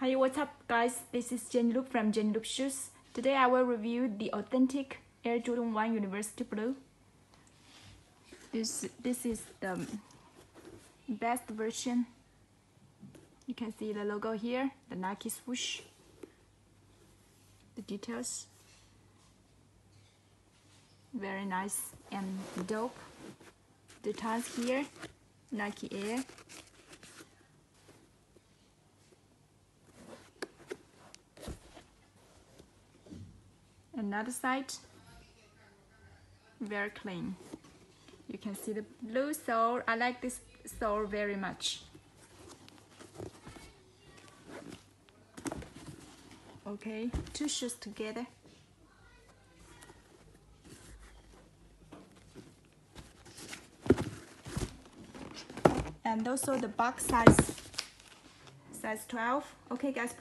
Hi, what's up guys? This is Jenny Loop from Jenny Loop Shoes. Today I will review the authentic Air Jordan 1 University Blue. This, this is the best version. You can see the logo here, the Nike swoosh, the details. Very nice and dope. The ties here, Nike Air. Another side. Very clean. You can see the blue sole I like this sole very much. Okay two shoes together. And also the box size size 12 okay guys please